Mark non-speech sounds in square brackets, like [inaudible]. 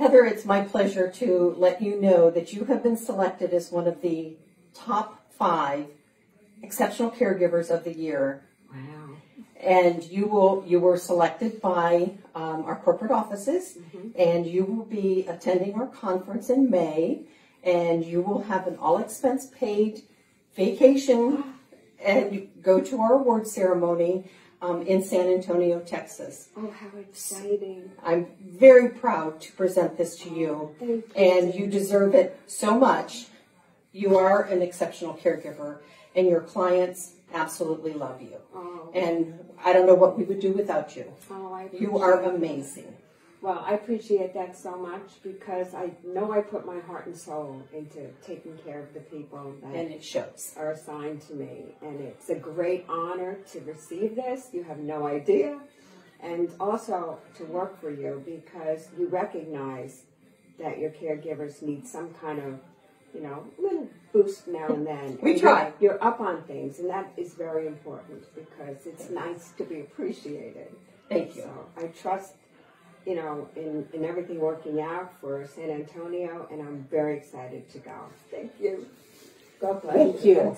Heather, it's my pleasure to let you know that you have been selected as one of the top five exceptional caregivers of the year. Wow. And you will you were selected by um, our corporate offices, and you will be attending our conference in May, and you will have an all expense paid vacation, [gasps] and go to our award ceremony um, in San Antonio, Texas. Oh, how exciting. I'm very proud to present this to you, Thank you. and you deserve it so much. You are an exceptional caregiver, and your clients absolutely love you. Oh, And I don't know what we would do without you. oh, I You are amazing. Well, I appreciate that so much because I know I put my heart and soul into taking care of the people that And it shows. are assigned to me. And it's a great honor to receive this. You have no idea. And also to work for you because you recognize that your caregivers need some kind of, you know, little boost now and then. We And try. You're, you're up on things, and that is very important because it's nice to be appreciated. Thank you. So I trust, you know, in, in everything working out for San Antonio, and I'm very excited to go. Thank you. God bless Thank you.